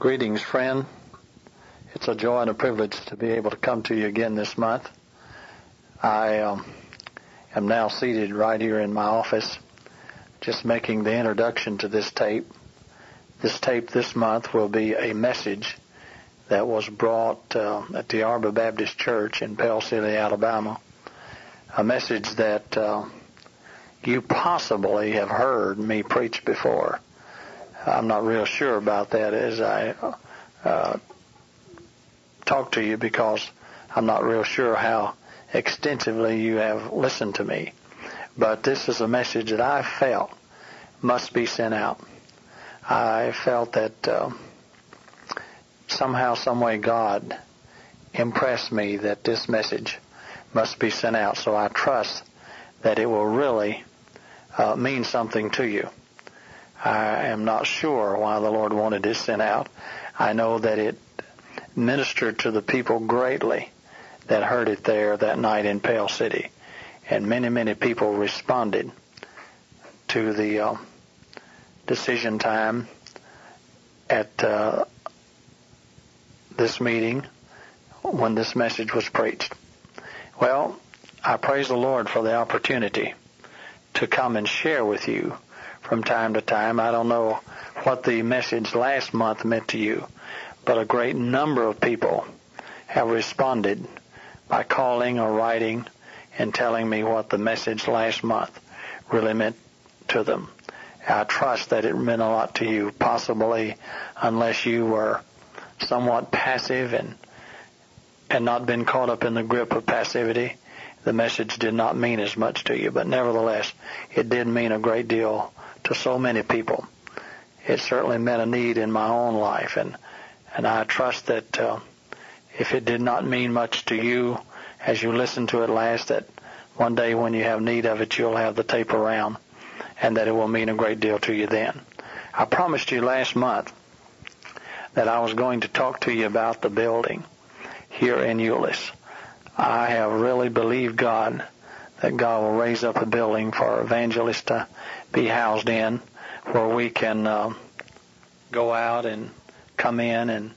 Greetings, friend. It's a joy and a privilege to be able to come to you again this month. I um, am now seated right here in my office, just making the introduction to this tape. This tape this month will be a message that was brought uh, at the Arbor Baptist Church in Pell City, Alabama. A message that uh, you possibly have heard me preach before. I'm not real sure about that as I uh, talk to you because I'm not real sure how extensively you have listened to me. But this is a message that I felt must be sent out. I felt that uh, somehow, some way, God impressed me that this message must be sent out. So I trust that it will really uh, mean something to you. I am not sure why the Lord wanted this sent out. I know that it ministered to the people greatly that heard it there that night in Pell City. And many, many people responded to the uh, decision time at uh, this meeting when this message was preached. Well, I praise the Lord for the opportunity to come and share with you from time to time. I don't know what the message last month meant to you, but a great number of people have responded by calling or writing and telling me what the message last month really meant to them. I trust that it meant a lot to you, possibly unless you were somewhat passive and and not been caught up in the grip of passivity. The message did not mean as much to you, but nevertheless, it did mean a great deal to so many people. It certainly met a need in my own life, and and I trust that uh, if it did not mean much to you as you listened to it last, that one day when you have need of it, you'll have the tape around, and that it will mean a great deal to you then. I promised you last month that I was going to talk to you about the building here in Euless. I have really believed God that God will raise up a building for evangelists to be housed in where we can uh, go out and come in and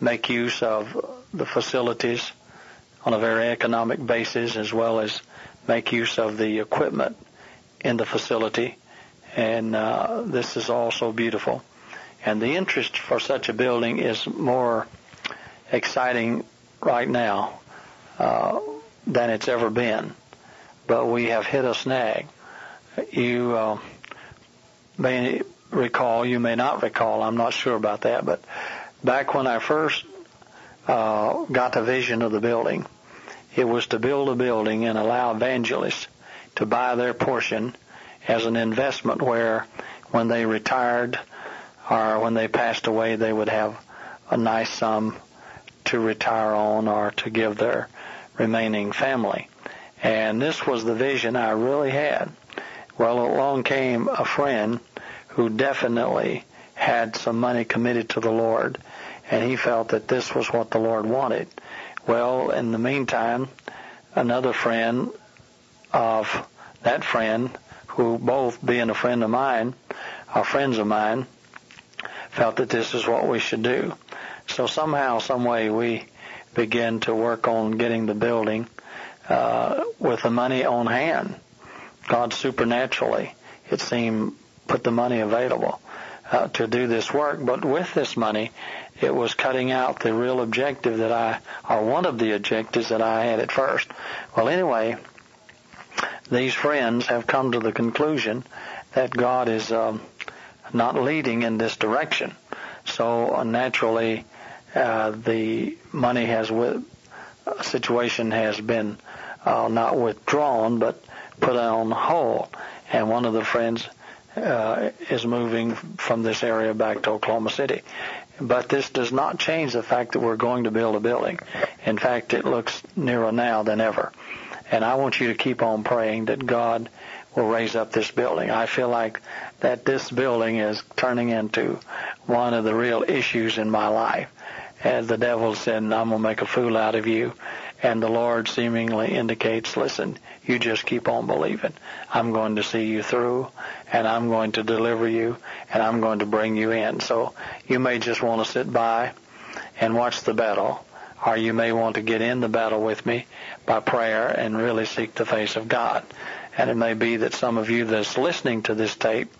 make use of the facilities on a very economic basis as well as make use of the equipment in the facility. And uh, this is also beautiful. And the interest for such a building is more exciting right now uh, than it's ever been but we have hit a snag. You uh, may recall, you may not recall, I'm not sure about that, but back when I first uh, got the vision of the building, it was to build a building and allow evangelists to buy their portion as an investment where when they retired or when they passed away, they would have a nice sum to retire on or to give their remaining family. And this was the vision I really had. Well, along came a friend who definitely had some money committed to the Lord, and he felt that this was what the Lord wanted. Well, in the meantime, another friend of that friend, who both being a friend of mine, are friends of mine, felt that this is what we should do. So somehow, some way, we began to work on getting the building uh, with the money on hand. God supernaturally, it seemed, put the money available uh, to do this work. But with this money, it was cutting out the real objective that I, or one of the objectives that I had at first. Well, anyway, these friends have come to the conclusion that God is um, not leading in this direction. So uh, naturally, uh, the money has with situation has been uh, not withdrawn, but put on hold. And one of the friends uh, is moving from this area back to Oklahoma City. But this does not change the fact that we're going to build a building. In fact, it looks nearer now than ever. And I want you to keep on praying that God will raise up this building. I feel like that this building is turning into one of the real issues in my life. As the devil said, I'm going to make a fool out of you and the Lord seemingly indicates, listen, you just keep on believing. I'm going to see you through, and I'm going to deliver you, and I'm going to bring you in. So you may just want to sit by and watch the battle, or you may want to get in the battle with me by prayer and really seek the face of God. And it may be that some of you that's listening to this tape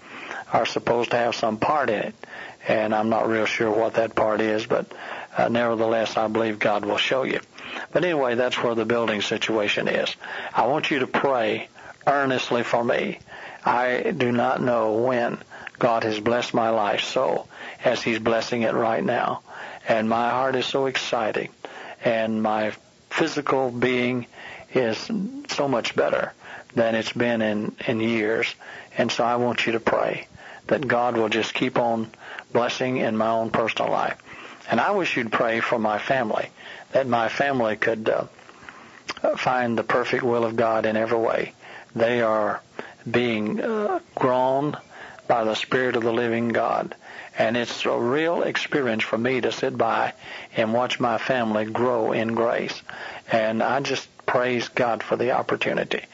are supposed to have some part in it. And I'm not real sure what that part is, but uh, nevertheless, I believe God will show you. But anyway, that's where the building situation is. I want you to pray earnestly for me. I do not know when God has blessed my life so as He's blessing it right now. And my heart is so excited. And my physical being is so much better than it's been in, in years. And so I want you to pray that God will just keep on blessing in my own personal life. And I wish you'd pray for my family, that my family could uh, find the perfect will of God in every way. They are being uh, grown by the Spirit of the living God. And it's a real experience for me to sit by and watch my family grow in grace. And I just praise God for the opportunity.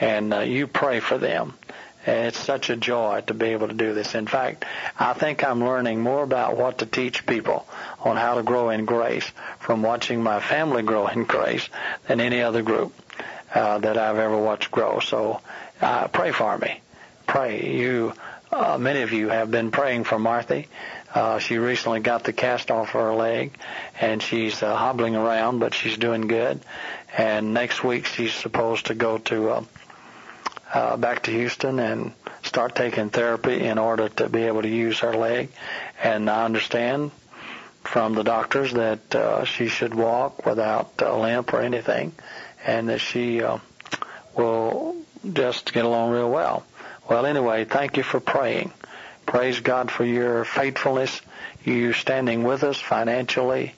And uh, you pray for them. It's such a joy to be able to do this. In fact, I think I'm learning more about what to teach people on how to grow in grace from watching my family grow in grace than any other group uh, that I've ever watched grow. So uh, pray for me. Pray. You, uh, many of you have been praying for Marthy. Uh, she recently got the cast off her leg, and she's uh, hobbling around, but she's doing good. And next week she's supposed to go to uh, uh, back to Houston and start taking therapy in order to be able to use her leg. And I understand from the doctors that uh, she should walk without a limp or anything, and that she uh, will just get along real well. Well, anyway, thank you for praying. Praise God for your faithfulness, you standing with us financially,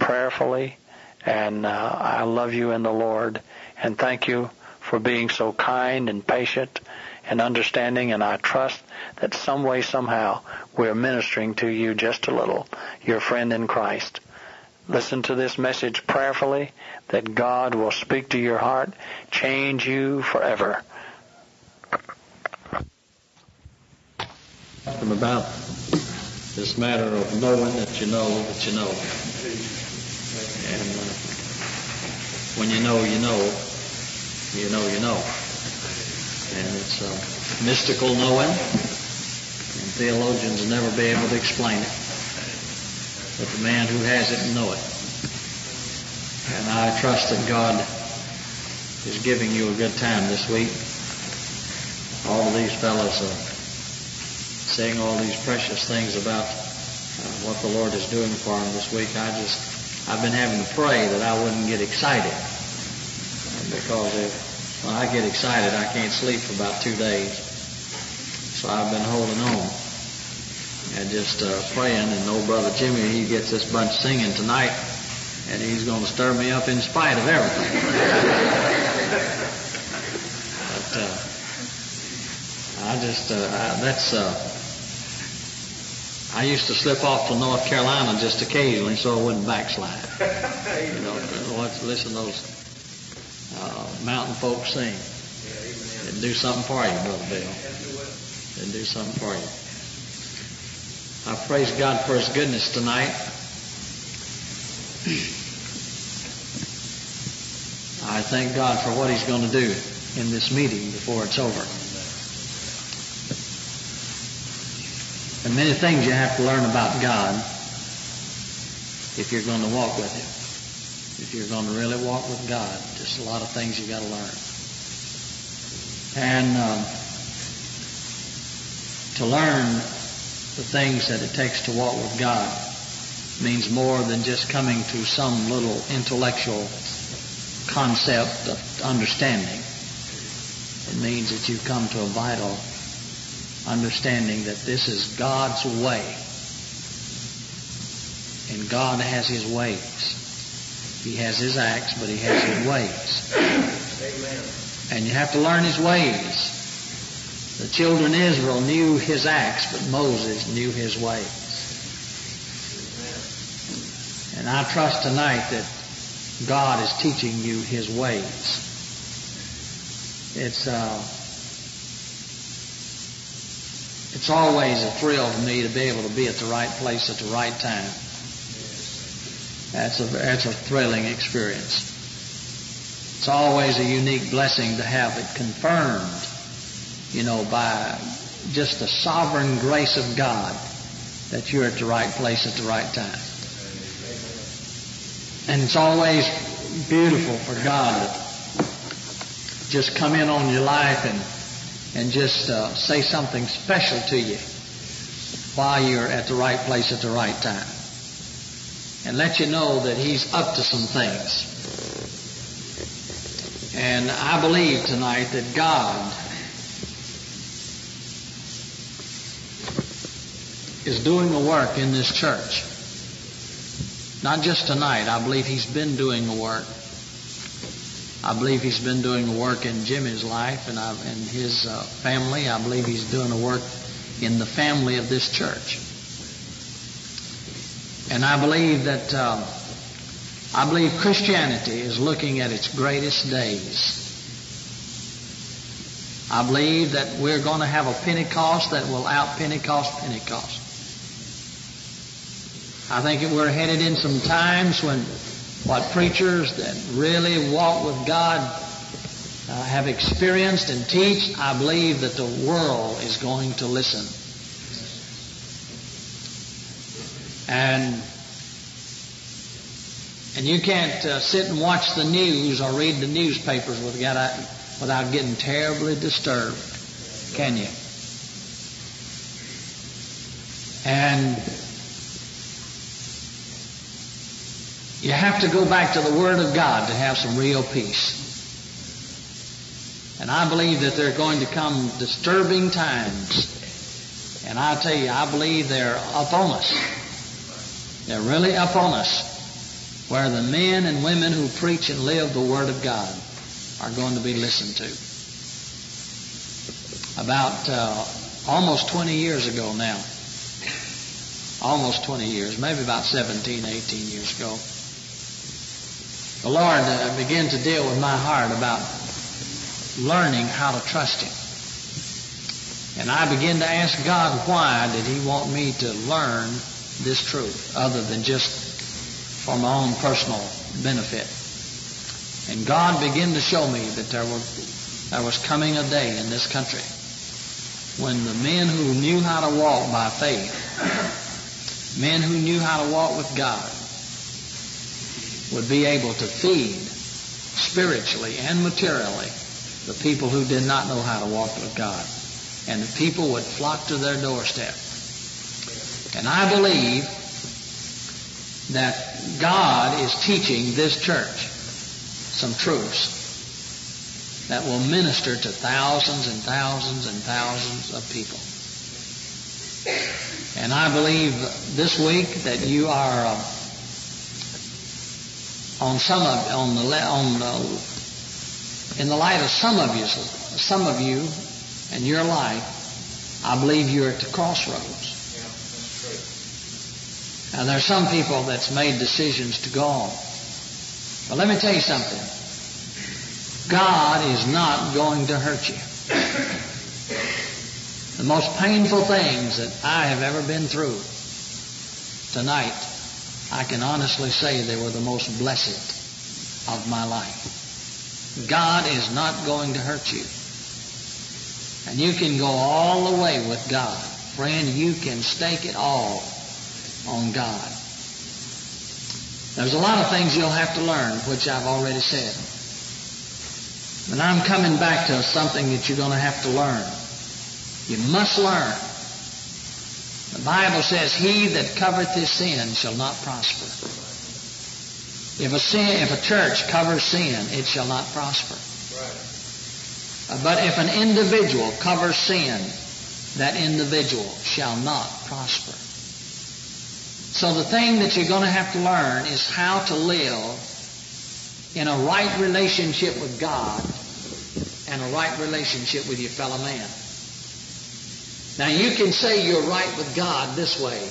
prayerfully, and uh, I love you in the Lord. And thank you for being so kind and patient and understanding, and I trust that some way, somehow, we're ministering to you just a little, your friend in Christ. Listen to this message prayerfully that God will speak to your heart, change you forever. About this matter of knowing that you know that you know. And uh, when you know, you know, you know, you know. And it's a mystical knowing, and theologians will never be able to explain it. But the man who has it know it. And I trust that God is giving you a good time this week. All of these fellows are saying all these precious things about uh, what the Lord is doing for them this week. I just, I've been having to pray that I wouldn't get excited because if I get excited, I can't sleep for about two days. So I've been holding on and just uh, praying. And old brother Jimmy, he gets this bunch singing tonight, and he's going to stir me up in spite of everything. but uh, I just uh, I, that's. Uh, I used to slip off to North Carolina just occasionally so I wouldn't backslide. You know, listen to those mountain folks sing. And do something for you, Brother Bill. And do something for you. I praise God for His goodness tonight. I thank God for what He's going to do in this meeting before it's over. And many things you have to learn about God if you're going to walk with Him if you're going to really walk with God. there's a lot of things you got to learn. And um, to learn the things that it takes to walk with God means more than just coming to some little intellectual concept of understanding. It means that you come to a vital understanding that this is God's way. And God has His ways. He has his acts, but he has his ways. Amen. And you have to learn his ways. The children of Israel knew his acts, but Moses knew his ways. And I trust tonight that God is teaching you His ways. It's uh, it's always a thrill to me to be able to be at the right place at the right time. That's a that's a thrilling experience. It's always a unique blessing to have it confirmed, you know, by just the sovereign grace of God that you're at the right place at the right time. And it's always beautiful for God to just come in on your life and, and just uh, say something special to you while you're at the right place at the right time. And let you know that He's up to some things. And I believe tonight that God is doing a work in this church. Not just tonight. I believe he's been doing the work. I believe he's been doing the work in Jimmy's life and, in his uh, family. I believe he's doing the work in the family of this church. And I believe that uh, I believe Christianity is looking at its greatest days. I believe that we're going to have a Pentecost that will out Pentecost Pentecost. I think that we're headed in some times when what preachers that really walk with God uh, have experienced and teach, I believe that the world is going to listen. And and you can't uh, sit and watch the news or read the newspapers without, without getting terribly disturbed, can you? And You have to go back to the Word of God to have some real peace. And I believe that there are going to come disturbing times. And I tell you, I believe they're upon us. They're really upon us. Where the men and women who preach and live the Word of God are going to be listened to. About uh, almost 20 years ago now, almost 20 years, maybe about 17, 18 years ago, the Lord uh, began to deal with my heart about learning how to trust Him. And I began to ask God, why did He want me to learn this truth other than just for my own personal benefit? And God began to show me that there was, there was coming a day in this country when the men who knew how to walk by faith, men who knew how to walk with God, would be able to feed spiritually and materially the people who did not know how to walk with God. And the people would flock to their doorstep. And I believe that God is teaching this church some truths that will minister to thousands and thousands and thousands of people. And I believe this week that you are uh, on some of on the on the, in the light of some of you, some of you, and your life, I believe you're at the crossroads. Now there's some people that's made decisions to go on, but let me tell you something. God is not going to hurt you. The most painful things that I have ever been through tonight I can honestly say they were the most blessed of my life. God is not going to hurt you. And you can go all the way with God. Friend, you can stake it all on God. There's a lot of things you'll have to learn, which I've already said. And I'm coming back to something that you're going to have to learn. You must learn the Bible says, He that covereth his sin shall not prosper. If a sin, if a church covers sin, it shall not prosper. Right. But if an individual covers sin, that individual shall not prosper. So the thing that you're going to have to learn is how to live in a right relationship with God and a right relationship with your fellow man. Now you can say you're right with God this way,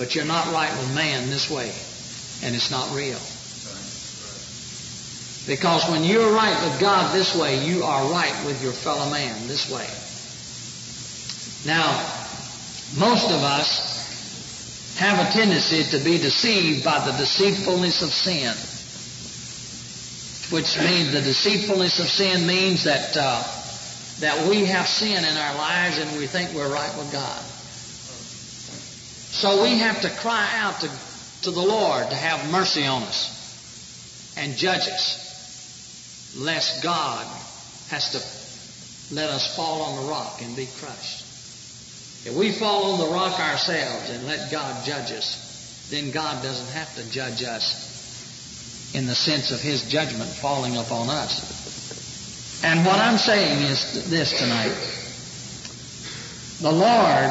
but you're not right with man this way, and it's not real. Because when you're right with God this way, you are right with your fellow man this way. Now, most of us have a tendency to be deceived by the deceitfulness of sin. Which means the deceitfulness of sin means that uh, that we have sin in our lives and we think we're right with God. So we have to cry out to, to the Lord to have mercy on us and judge us, lest God has to let us fall on the rock and be crushed. If we fall on the rock ourselves and let God judge us, then God doesn't have to judge us in the sense of His judgment falling upon us. And what I'm saying is this tonight. The Lord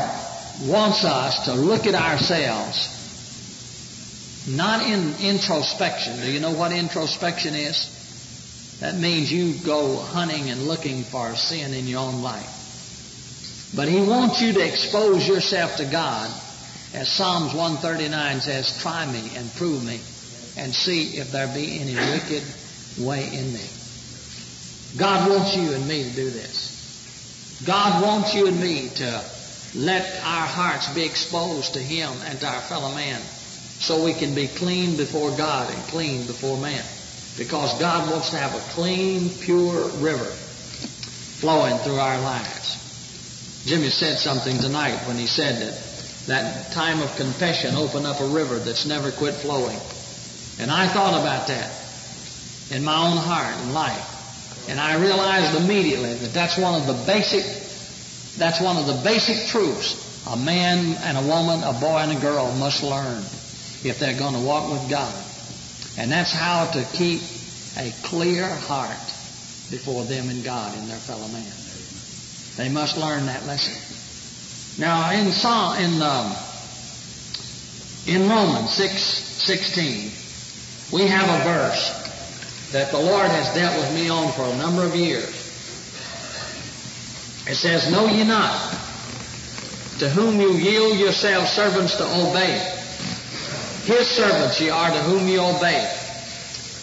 wants us to look at ourselves, not in introspection. Do you know what introspection is? That means you go hunting and looking for sin in your own life. But He wants you to expose yourself to God. As Psalms 139 says, try me and prove me and see if there be any wicked way in me. God wants you and me to do this. God wants you and me to let our hearts be exposed to Him and to our fellow man so we can be clean before God and clean before man. Because God wants to have a clean, pure river flowing through our lives. Jimmy said something tonight when he said that that time of confession opened up a river that's never quit flowing. And I thought about that in my own heart and life. And I realized immediately that that's one of the basic, that's one of the basic truths a man and a woman, a boy and a girl must learn if they're going to walk with God. And that's how to keep a clear heart before them and God and their fellow man. They must learn that lesson. Now, in Psalm, in um, in Romans six sixteen, we have a verse that the Lord has dealt with me on for a number of years. It says, "Know ye not to whom you yield yourselves servants to obey? His servants ye are to whom ye obey,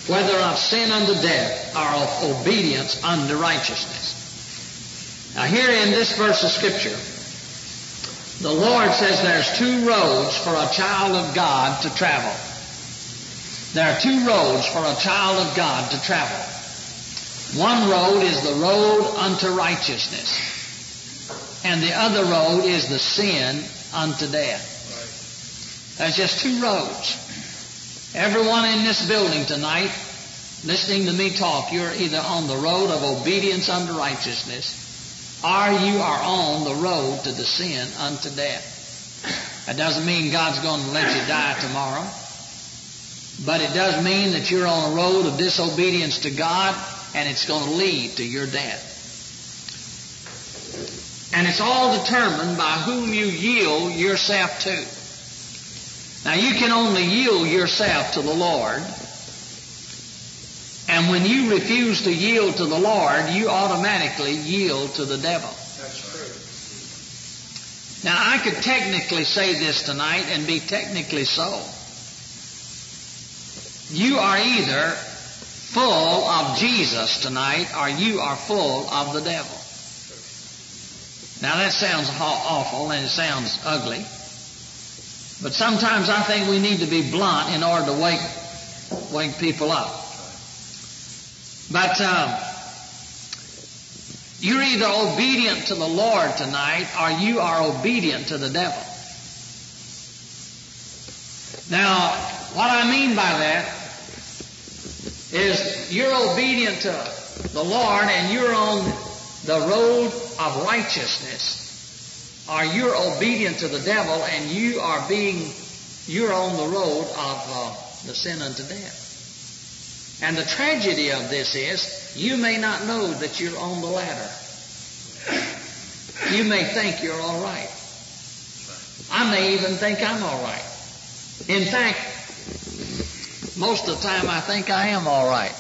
whether of sin unto death or of obedience unto righteousness." Now, here in this verse of Scripture, the Lord says there's two roads for a child of God to travel. There are two roads for a child of God to travel. One road is the road unto righteousness, and the other road is the sin unto death. There's just two roads. Everyone in this building tonight, listening to me talk, you're either on the road of obedience unto righteousness or you are on the road to the sin unto death. That doesn't mean God's going to let you die tomorrow. But it does mean that you're on a road of disobedience to God and it's going to lead to your death. And it's all determined by whom you yield yourself to. Now you can only yield yourself to the Lord and when you refuse to yield to the Lord, you automatically yield to the devil. That's true. Now, I could technically say this tonight and be technically so. You are either full of Jesus tonight or you are full of the devil. Now, that sounds awful and it sounds ugly. But sometimes I think we need to be blunt in order to wake, wake people up. But um, you're either obedient to the Lord tonight or you are obedient to the devil. Now, what I mean by that is you're obedient to the Lord and you're on the road of righteousness, or you're obedient to the devil and you are being, you're on the road of uh, the sin unto death. And the tragedy of this is you may not know that you're on the latter. You may think you're all right. I may even think I'm all right. In fact, most of the time I think I am all right.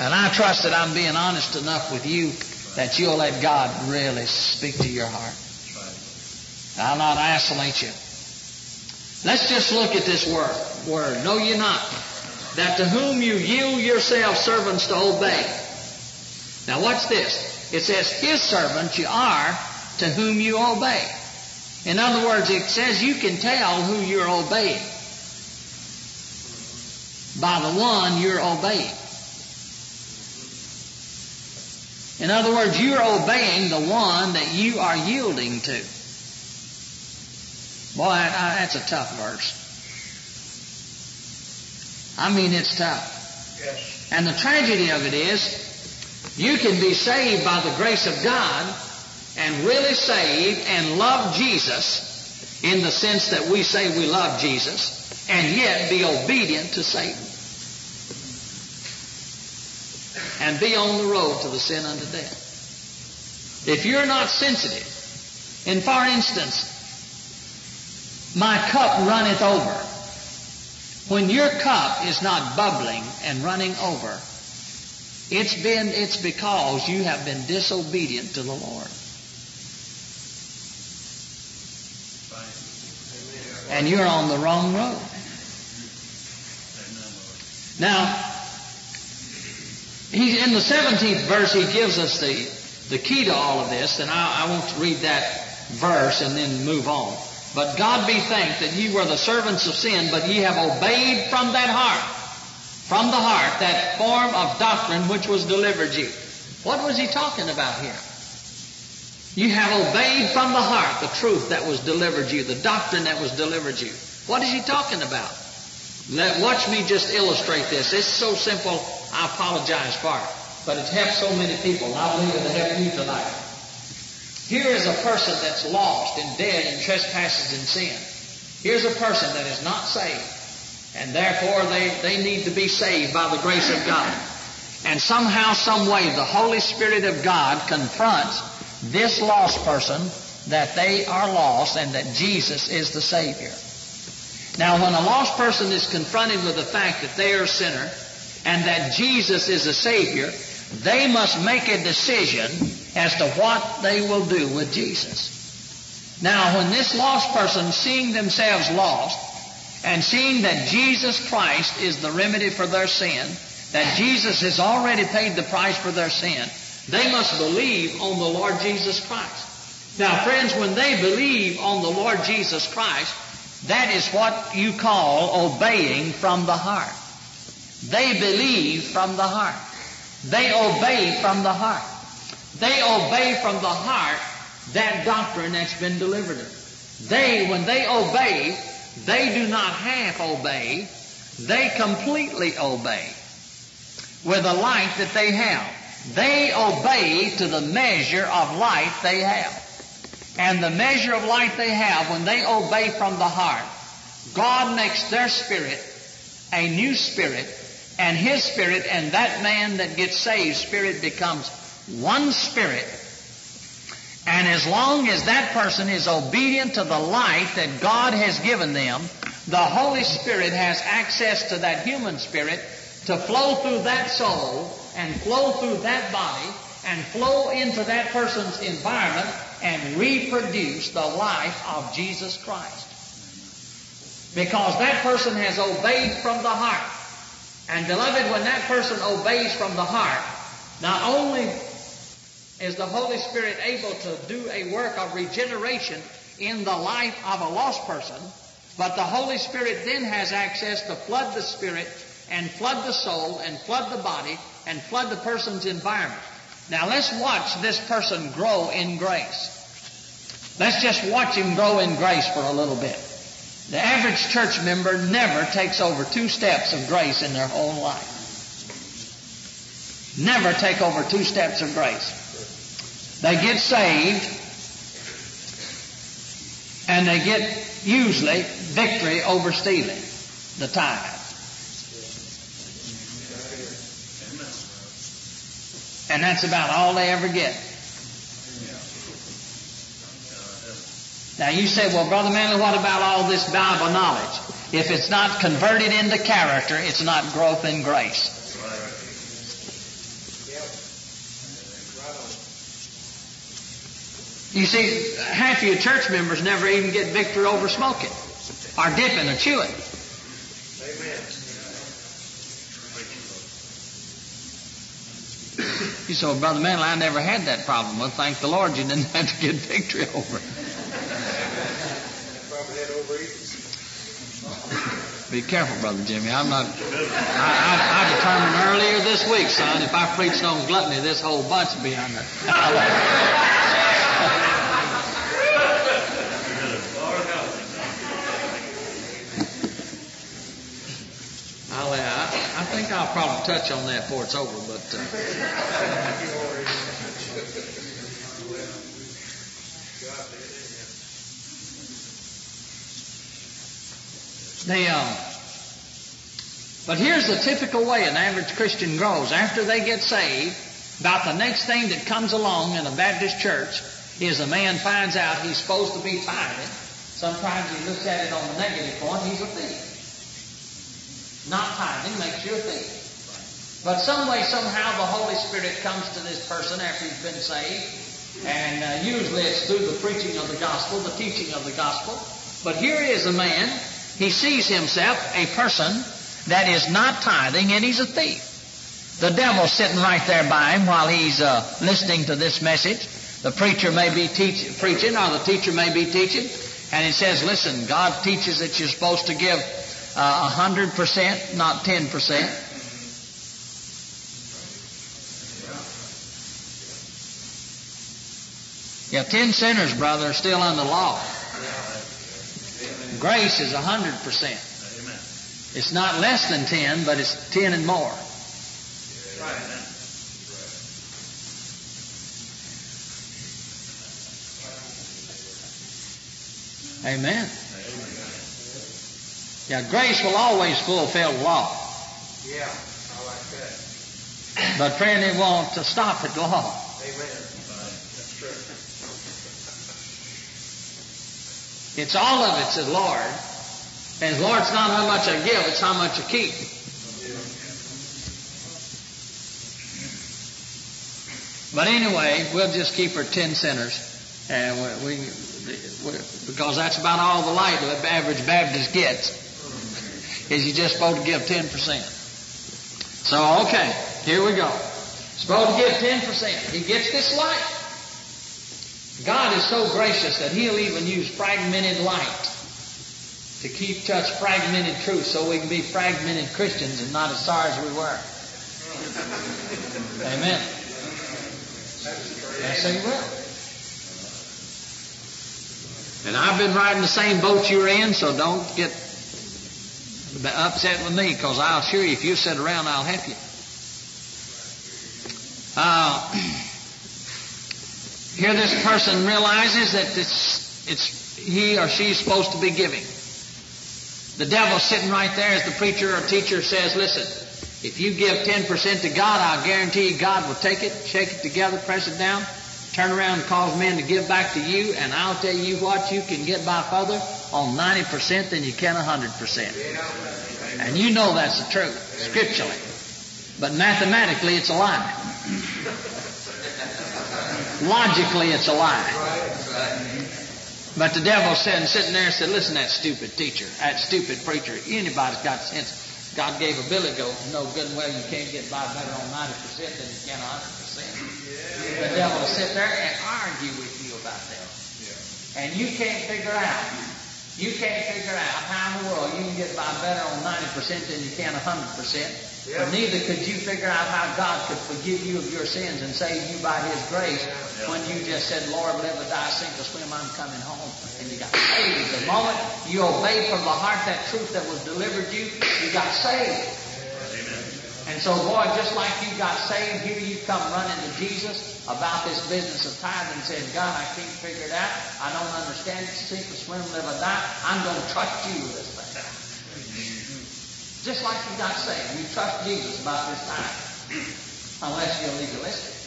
And I trust that I'm being honest enough with you that you'll let God really speak to your heart. I'll not isolate you. Let's just look at this word. Word. Know ye not that to whom you yield yourselves servants to obey. Now watch this. It says, His servants you are to whom you obey. In other words, it says you can tell who you're obeying by the one you're obeying. In other words, you're obeying the one that you are yielding to. Boy, that's a tough verse. I mean, it's tough. Yes. And the tragedy of it is, you can be saved by the grace of God and really saved and love Jesus in the sense that we say we love Jesus and yet be obedient to Satan. And be on the road to the sin unto death. If you're not sensitive, and for instance, my cup runneth over. When your cup is not bubbling and running over, it's been, it's because you have been disobedient to the Lord. And you're on the wrong road. Now, in the 17th verse, he gives us the, the key to all of this, and I, I want to read that verse and then move on. But God be thanked that ye were the servants of sin, but ye have obeyed from that heart, from the heart, that form of doctrine which was delivered you. What was he talking about here? You have obeyed from the heart the truth that was delivered you, the doctrine that was delivered you. What is he talking about? Let, watch me just illustrate this. It's so simple, I apologize for it. But it's helped so many people. and I believe it'll help you tonight. Here is a person that's lost and dead in trespasses and sin. Here's a person that is not saved. And therefore they, they need to be saved by the grace of God. And somehow, some way, the Holy Spirit of God confronts this lost person that they are lost and that Jesus is the Savior. Now, when a lost person is confronted with the fact that they are a sinner and that Jesus is a Savior, they must make a decision as to what they will do with Jesus. Now, when this lost person, seeing themselves lost, and seeing that Jesus Christ is the remedy for their sin, that Jesus has already paid the price for their sin, they must believe on the Lord Jesus Christ. Now, friends, when they believe on the Lord Jesus Christ, that is what you call obeying from the heart. They believe from the heart. They obey from the heart. They obey from the heart that doctrine that's been delivered them. They, when they obey, they do not half obey, they completely obey with the light that they have. They obey to the measure of light they have. And the measure of light they have, when they obey from the heart, God makes their spirit a new spirit, and His spirit and that man that gets saved, spirit becomes one spirit. And as long as that person is obedient to the light that God has given them, the Holy Spirit has access to that human spirit to flow through that soul and flow through that body and flow into that person's environment and reproduce the life of Jesus Christ. Because that person has obeyed from the heart. And beloved, when that person obeys from the heart, not only is the Holy Spirit able to do a work of regeneration in the life of a lost person, but the Holy Spirit then has access to flood the spirit and flood the soul and flood the body and flood the person's environment. Now let's watch this person grow in grace. Let's just watch him grow in grace for a little bit. The average church member never takes over two steps of grace in their whole life. Never take over two steps of grace. They get saved, and they get usually victory over stealing the tithe. And that's about all they ever get. Now you say, well, Brother Manley, what about all this Bible knowledge? If it's not converted into character, it's not growth in grace. You see, half of your church members never even get victory over smoking or dipping or chewing. You say, Brother Manley, I never had that problem. Well, thank the Lord you didn't have to get victory over it. Be careful, Brother Jimmy. I'm not. I, I, I, determined earlier this week, son, if I preached on gluttony, this whole bunch would be on under. I'll, I, I think I'll probably touch on that before it's over, but. Uh, um, but here's the typical way an average Christian grows. After they get saved, about the next thing that comes along in a Baptist church is a man finds out he's supposed to be tithing. Sometimes he looks at it on the negative point, he's a thief. Not tithing makes you a thief. But some way, somehow, the Holy Spirit comes to this person after he's been saved. And uh, usually it's through the preaching of the gospel, the teaching of the gospel. But here is a man, he sees himself a person that is not tithing and he's a thief. The devil's sitting right there by him while he's uh, listening to this message. The preacher may be teach, preaching or the teacher may be teaching. And he says, listen, God teaches that you're supposed to give uh, 100%, not 10%. Yeah, 10 sinners, brother, are still under law. Grace is 100%. It's not less than 10, but it's 10 and more. Amen. Yeah, grace will always fulfill law. Yeah, I like that. But friend, it won't stop at law. Amen. That's true. It's all of it, says Lord. And Lord, it's not how much I give, it's how much I keep. But anyway, we'll just keep our ten sinners, and we, we because that's about all the light the average Baptist gets is you're just supposed to give 10%. So, okay, here we go. Supposed to give 10%. He gets this light. God is so gracious that He'll even use fragmented light to keep such fragmented truth so we can be fragmented Christians and not as sorry as we were. Amen. Yes, He will. And I've been riding the same boat you're in, so don't get upset with me because I'll assure you, if you sit around, I'll help you. Uh, here, this person realizes that it's, it's he or she's supposed to be giving. The devil's sitting right there as the preacher or teacher says, listen, if you give 10% to God, I'll guarantee you God will take it, shake it together, press it down, turn around and cause men to give back to you, and I'll tell you what, you can get by further on 90% than you can 100%. And you know that's the truth, scripturally. But mathematically, it's a lie. Logically, it's a lie. But the devil said, sitting there said, listen, that stupid teacher, that stupid preacher, anybody's got sense. God gave a billy goat, no good and well you can't get by better on 90% than you can 100%. The devil will sit there and argue with you about that. And you can't figure out you can't figure out how in the world you can get by better on 90% than you can 100%. Yep. But neither could you figure out how God could forgive you of your sins and save you by His grace yep. when you just said, Lord, live or die, sink or swim, I'm coming home. And you got saved. The moment you obeyed from the heart that truth that was delivered you, you got saved. And so, boy, just like you got saved, here you come running to Jesus about this business of tithing and saying, God, I can't figure it out. I don't understand it. Sink or swim, live or die. I'm going to trust you with this thing. Just like you got saved. You trust Jesus about this time. Unless you're legalistic.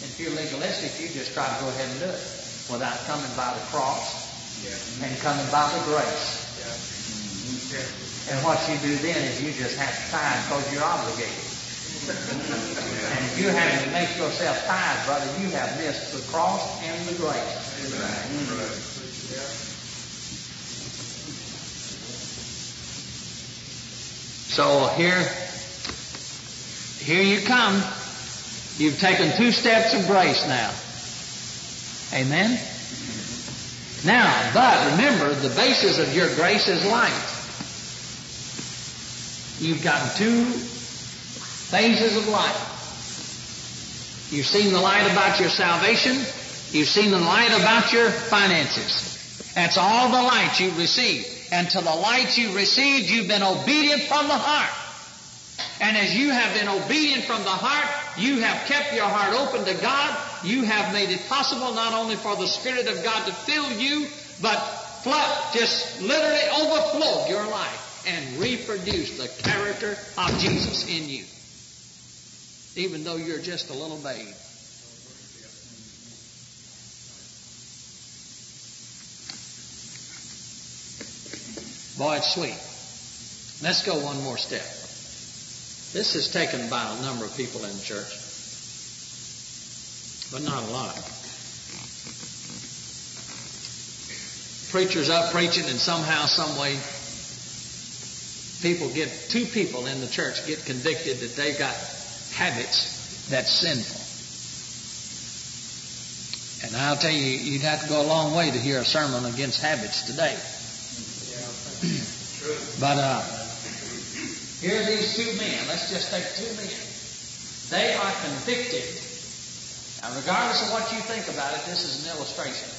If you're legalistic, you just try to go ahead and do it without coming by the cross and coming by the grace. Mm-hmm. And what you do then is you just have to tithe because you're obligated. and if you have to make yourself tithe, brother, you have missed the cross and the grace. So here, here you come. You've taken two steps of grace now. Amen? Now, but remember, the basis of your grace is light. You've got two phases of light. You've seen the light about your salvation. You've seen the light about your finances. That's all the light you've received. And to the light you've received, you've been obedient from the heart. And as you have been obedient from the heart, you have kept your heart open to God. You have made it possible not only for the Spirit of God to fill you, but flood, just literally overflow your life and reproduce the character of Jesus in you. Even though you're just a little babe. Boy, it's sweet. Let's go one more step. This is taken by a number of people in the church, but not a lot. Preacher's up preaching, and somehow, some way, people get two people in the church get convicted that they've got habits that's sinful. And I'll tell you, you'd have to go a long way to hear a sermon against habits today. But uh, here are these two men. Let's just take two men. They are convicted. Now, regardless of what you think about it, this is an illustration.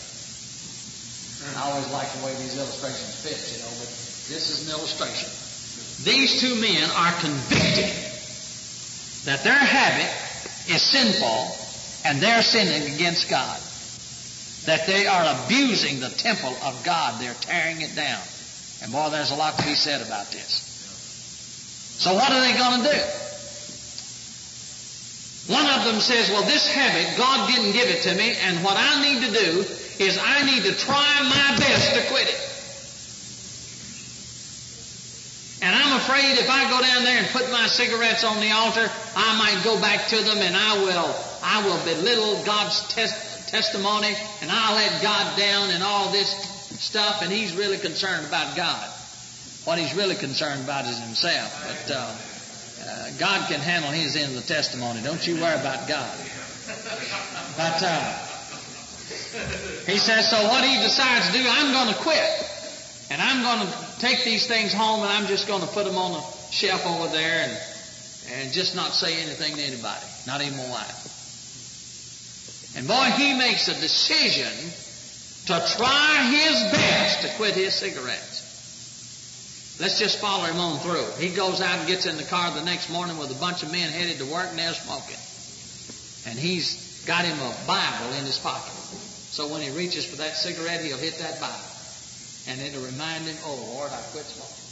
I always like the way these illustrations fit, you know, but this is an illustration. These two men are convicted that their habit is sinful and they're sinning against God. That they are abusing the temple of God. They're tearing it down. And boy, there's a lot to be said about this. So what are they going to do? One of them says, well, this habit, God didn't give it to me, and what I need to do is I need to try my best to quit it. And Afraid if I go down there and put my cigarettes on the altar, I might go back to them and I will, I will belittle God's tes- testimony and I'll let God down and all this stuff, and he's really concerned about God. What he's really concerned about is himself. But uh, uh, God can handle his end of the testimony. Don't you worry about God. But uh, he says, so what he decides to do, I'm going to quit. And I'm going to take these things home and I'm just going to put them on the shelf over there and, and just not say anything to anybody, not even my wife. And boy, he makes a decision to try his best to quit his cigarettes. Let's just follow him on through. He goes out and gets in the car the next morning with a bunch of men headed to work and they're smoking. And he's got him a Bible in his pocket. So when he reaches for that cigarette, he'll hit that Bible. And it'll remind him, oh Lord, I quit smoking.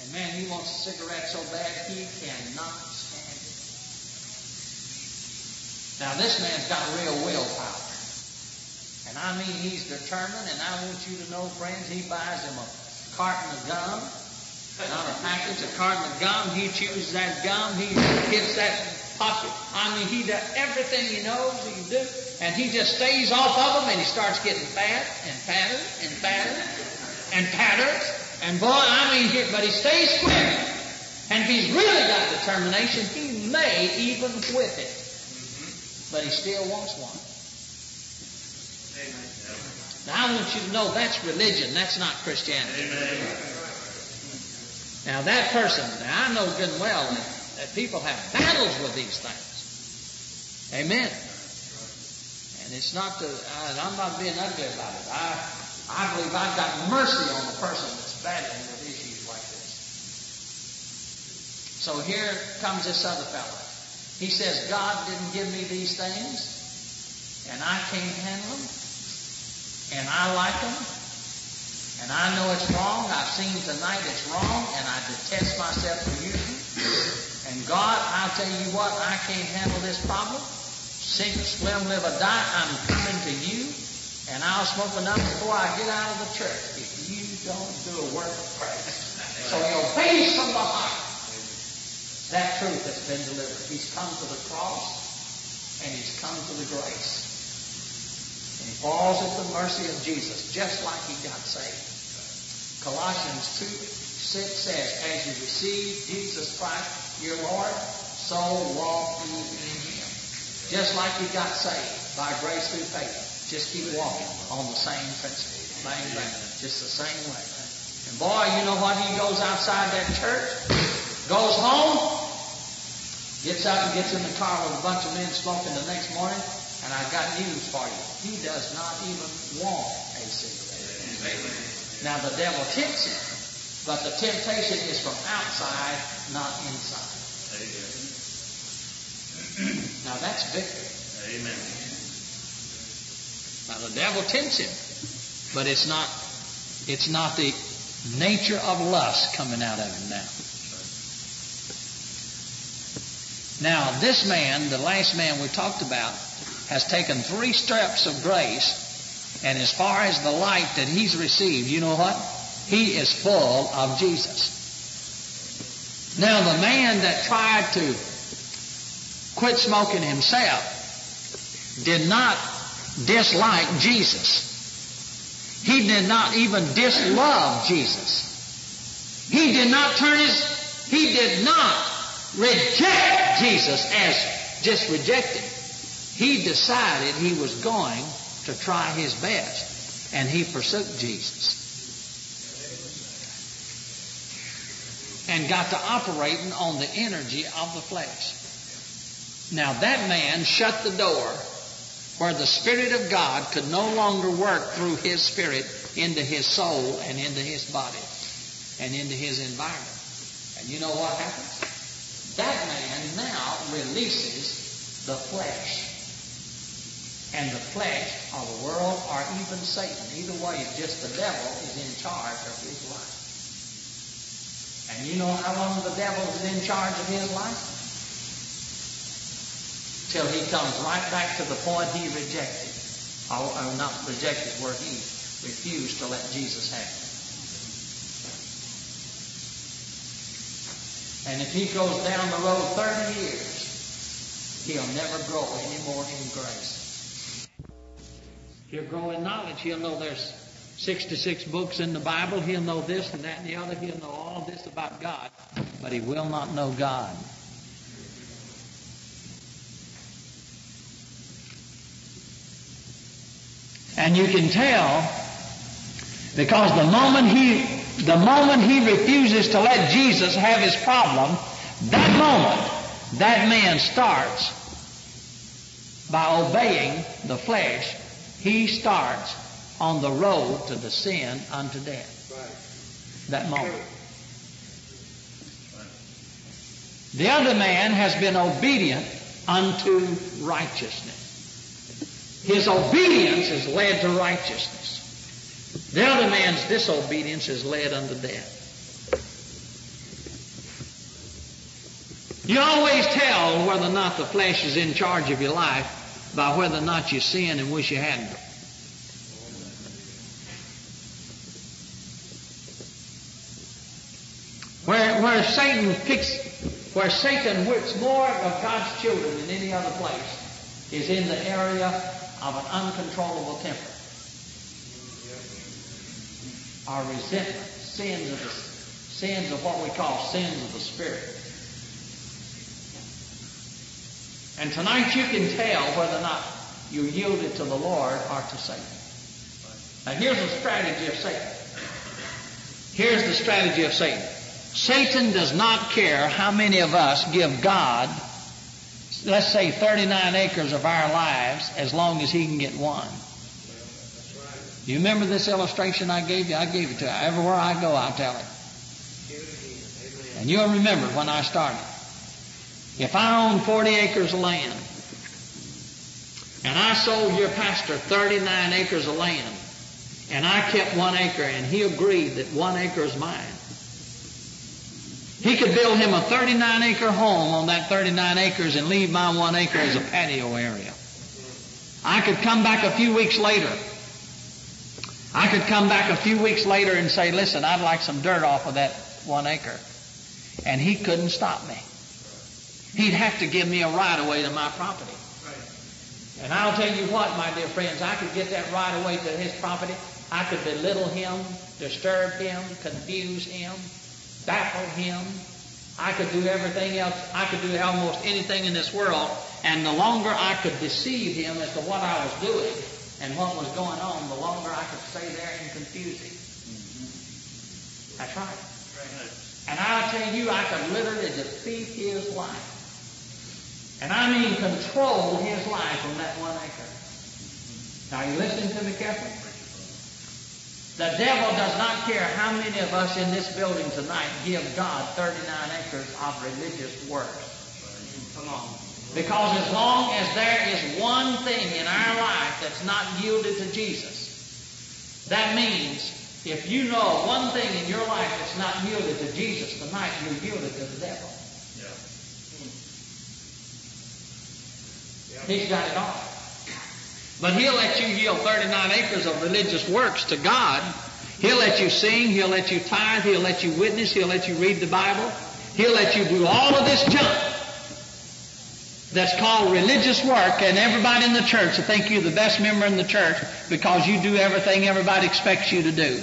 And man, he wants a cigarette so bad he cannot stand it. Now this man's got real willpower. And I mean, he's determined, and I want you to know, friends, he buys him a carton of gum, not a package, a carton of gum. He chews that gum. He hits that pocket. I mean, he does everything he knows he can do, and he just stays off of them, and he starts getting fat and fatter and fatter and fatter. And boy, I mean, but he stays quick. And if he's really got determination, he may even whip it. But he still wants one. Now, I want you to know that's religion. That's not Christianity. Now, that person, now I know good and well that, that people have battles with these things. Amen. And it's not I, I'm not being ugly about it. I, I believe I've got mercy on the person that's battling with issues like this. So here comes this other fellow. He says, God didn't give me these things, and I can't handle them and I like them, and I know it's wrong. I've seen tonight it's wrong, and I detest myself for using. And God, I'll tell you what, I can't handle this problem. Sink, swim, live, or die. I'm coming to you, and I'll smoke enough before I get out of the church if you don't do a work of praise. So he obeys from the heart that truth that's been delivered. He's come to the cross, and he's come to the grace. And he falls at the mercy of Jesus, just like he got saved. Colossians 2 6 says, As you receive Jesus Christ, your Lord, so walk you in. Just like you got saved by grace through faith. Just keep walking on the same principle. Bang, bang. Just the same way. And boy, you know what? He goes outside that church, goes home, gets out and gets in the car with a bunch of men smoking the next morning, and I've got news for you. He does not even want a cigarette. Now the devil tempts him, but the temptation is from outside, not inside. Now that's victory. Amen. Now the devil tempts him, but it's not it's not the nature of lust coming out of him now. Now this man, the last man we talked about, has taken three steps of grace, and as far as the light that he's received, you know what? He is full of Jesus. Now the man that tried to quit smoking himself did not dislike Jesus. He did not even dislove Jesus. He did not turn his, he did not reject Jesus as just rejected. He decided he was going to try his best, and he pursued Jesus. And got to operating on the energy of the flesh. Now that man shut the door where the Spirit of God could no longer work through his spirit into his soul and into his body and into his environment. And you know what happens? That man now releases the flesh. And the flesh or the world or even Satan, either way, just the devil is in charge of his life. And you know how long the devil is in charge of his life? Till he comes right back to the point he rejected. Or, or not rejected, where he refused to let Jesus have it. And if he goes down the road 30 years, he'll never grow any more in grace. He'll grow in knowledge. He'll know there's 66 books in the Bible. He'll know this and that and the other. He'll know all this about God. But he will not know God. And you can tell because the moment he the moment he refuses to let Jesus have his problem, that moment that man starts by obeying the flesh, he starts on the road to the sin unto death. That moment. The other man has been obedient unto righteousness. His obedience has led to righteousness. The other man's disobedience has led unto death. You always tell whether or not the flesh is in charge of your life by whether or not you sin and wish you hadn't. Where, where Satan picks, where Satan whips more of God's children than any other place is in the area of an uncontrollable temper. Our resentment, sins of the sins of what we call sins of the spirit. And tonight you can tell whether or not you yielded to the Lord or to Satan. Now here's the strategy of Satan. Here's the strategy of Satan. Satan does not care how many of us give God, let's say 39 acres of our lives, as long as he can get one. You remember this illustration I gave you? I gave it to you. Everywhere I go, I tell it. And you'll remember when I started. If I own 40 acres of land, and I sold your pastor 39 acres of land, and I kept one acre, and he agreed that one acre is mine, he could build him a 39 acre home on that 39 acres and leave my one acre as a patio area. I could come back a few weeks later. I could come back a few weeks later and say, listen, I'd like some dirt off of that one acre. And he couldn't stop me. He'd have to give me a right of way to my property. And I'll tell you what, my dear friends, I could get that right of way to his property. I could belittle him, disturb him, confuse him, baffle him. I could do everything else. I could do almost anything in this world. And the longer I could deceive him as to what I was doing and what was going on, the longer I could stay there and confuse him. Mm-hmm. That's right. And I'll tell you, I could literally defeat his life. And I mean control his life from that one acre. Mm-hmm. Now, you listening to me carefully? The devil does not care how many of us in this building tonight give God 39 acres of religious works. Come on. Because as long as there is one thing in our life that's not yielded to Jesus, that means if you know one thing in your life that's not yielded to Jesus tonight, you're yielded to the devil. Yeah. He's got it all. But he'll let you yield 39 acres of religious works to God. He'll let you sing, he'll let you tithe, he'll let you witness, he'll let you read the Bible. He'll let you do all of this junk that's called religious work, and everybody in the church will think you're the best member in the church because you do everything everybody expects you to do.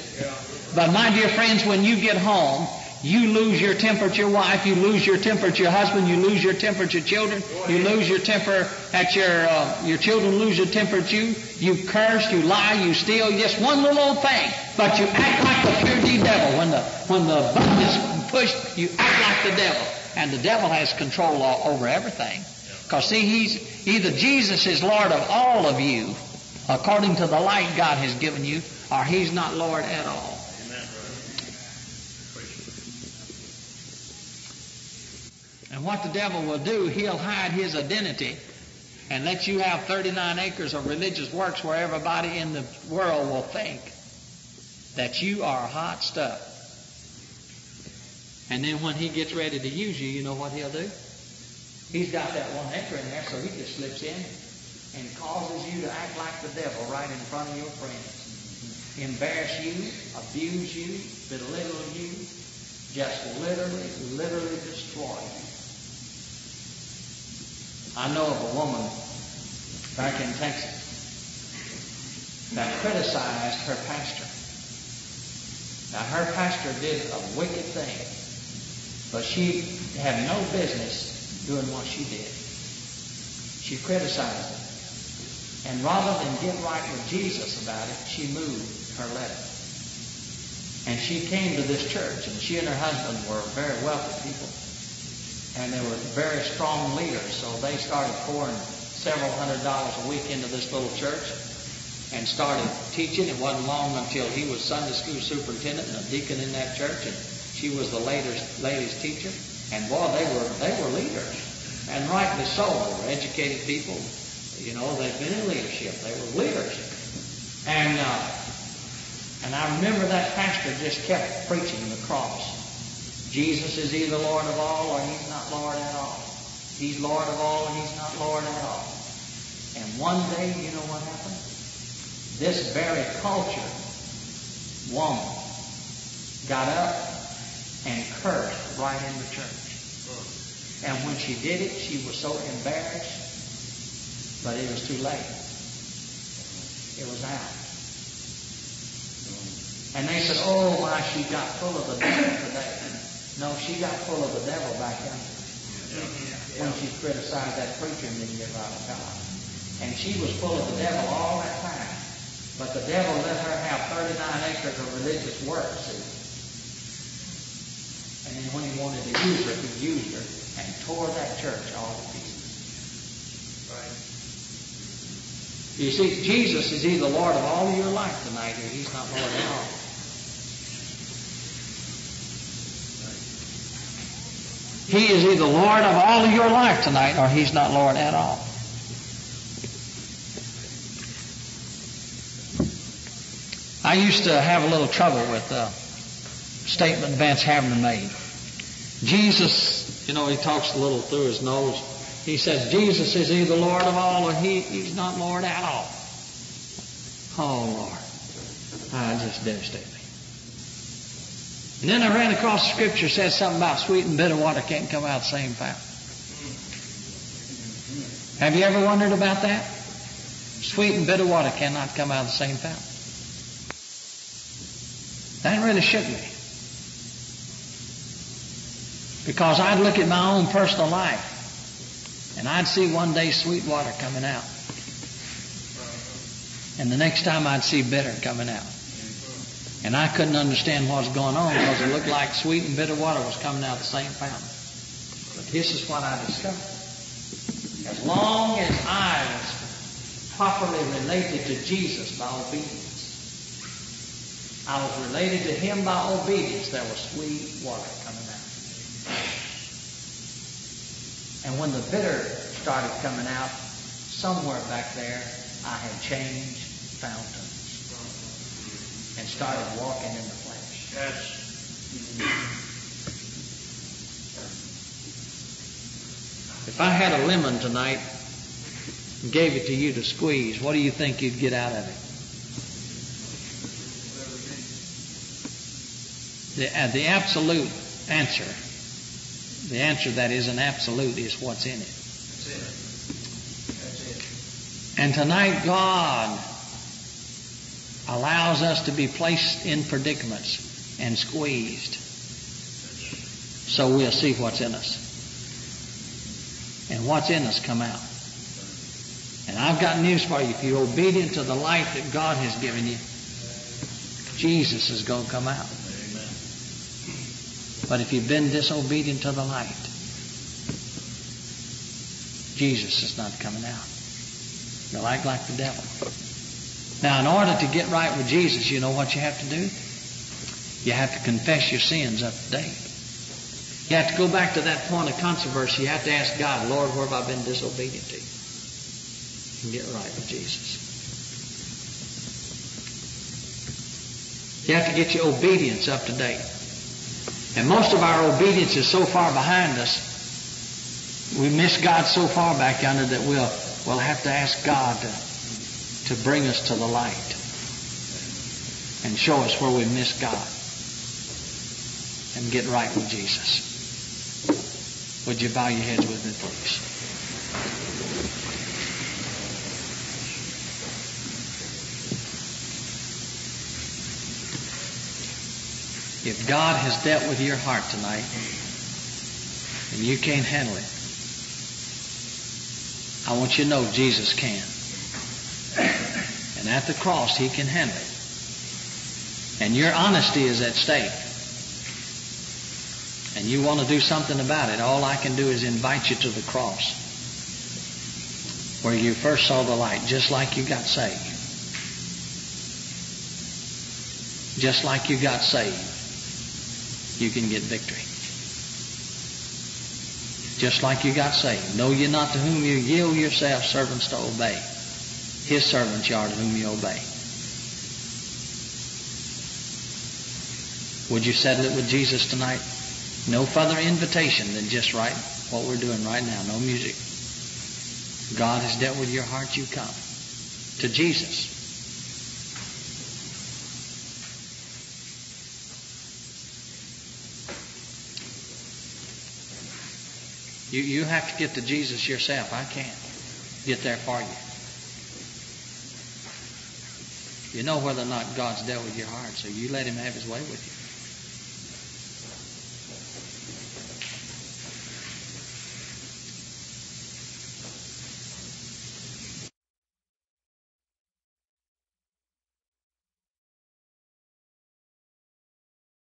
But my dear friends, when you get home, you lose your temper at your wife, you lose your temper at your husband, you lose your temper at your children, you lose your temper at your uh, your children lose your temper at you. You curse, you lie, you steal, just one little old thing, but you act like the pure devil. When the when the button is pushed, you act like the devil, and the devil has control over everything. Because see, he's either Jesus is Lord of all of you, according to the light God has given you, or he's not Lord at all. And what the devil will do, he'll hide his identity and let you have 39 acres of religious works where everybody in the world will think that you are hot stuff. And then when he gets ready to use you, you know what he'll do? He's got that one acre in there, so he just slips in and causes you to act like the devil right in front of your friends. Embarrass you, abuse you, belittle you, just literally, literally destroy you. I know of a woman back in Texas that criticized her pastor. Now, her pastor did a wicked thing, but she had no business doing what she did. She criticized it. And rather than get right with Jesus about it, she moved her letter. And she came to this church, and she and her husband were very wealthy people. And they were very strong leaders, so they started pouring several hundred dollars a week into this little church and started teaching. It wasn't long until he was Sunday school superintendent and a deacon in that church, and she was the latest, ladies teacher. And boy, they were they were leaders, and rightly so. They were educated people. You know, they've been in leadership. They were leaders, and uh, and I remember that pastor just kept preaching the cross. Jesus is either Lord of all or He's not Lord at all. He's Lord of all and He's not Lord at all. And one day, you know what happened? This very culture woman got up and cursed right in the church. And when she did it, she was so embarrassed, but it was too late. It was out. And they said, oh, my, she got full of the devil today. No, she got full of the devil back then mm-hmm. when she criticized that preacher and didn't give out of God. And she was full of the devil all that time. But the devil let her have 39 acres of religious work, see. And then when he wanted to use her, he used her and tore that church all to pieces. Right. You see, Jesus is either Lord of all your life tonight or he's not Lord at all. He is either Lord of all of your life tonight or he's not Lord at all. I used to have a little trouble with the statement Vance Havner made. Jesus, you know, he talks a little through his nose. He says, Jesus is either Lord of all or he, he's not Lord at all. Oh, Lord. I just devastate me. And then I ran across the scripture says something about sweet and bitter water can't come out the same fountain. Have you ever wondered about that? Sweet and bitter water cannot come out of the same fountain. That really shook me. Because I'd look at my own personal life And I'd see one day sweet water coming out. And the next time I'd see bitter coming out. And I couldn't understand what was going on because it looked like sweet and bitter water was coming out of the same fountain. But this is what I discovered. As long as I was properly related to Jesus by obedience, I was related to Him by obedience, there was sweet water coming out. And when the bitter started coming out, somewhere back there, I had changed fountains and started walking in the flesh. Yes. If I had a lemon tonight and gave it to you to squeeze, what do you think you'd get out of it? The, uh, the absolute answer, the answer that is an absolute is what's in it. That's it. That's it. And tonight, God allows us to be placed in predicaments and squeezed so we'll see what's in us. And what's in us come out. And I've got news for you. If you're obedient to the light that God has given you, Jesus is going to come out. But if you've been disobedient to the light, Jesus is not coming out. You'll act like the devil. Now, in order to get right with Jesus, you know what you have to do? You have to confess your sins up to date. You have to go back to that point of controversy. You have to ask God, Lord, where have I been disobedient to you? And get right with Jesus. You have to get your obedience up to date. And most of our obedience is so far behind us, we miss God so far back yonder that we'll, we'll have to ask God to, to bring us to the light and show us where we miss God and get right with Jesus. Would you bow your heads with me, please? If God has dealt with your heart tonight and you can't handle it, I want you to know Jesus can. And at the cross, He can handle it. And your honesty is at stake. And you want to do something about it, all I can do is invite you to the cross where you first saw the light, just like you got saved. Just like you got saved, you can get victory. Just like you got saved. Know ye not to whom you yield yourselves servants to obey. His servants you are to whom you obey. Would you settle it with Jesus tonight? No further invitation than just right what we're doing right now. No music. God has dealt with your heart. You come to Jesus. You, you have to get to Jesus yourself. I can't get there for you. You know whether or not God's dealt with your heart, so you let Him have His way with you.